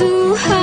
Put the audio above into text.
Tuhan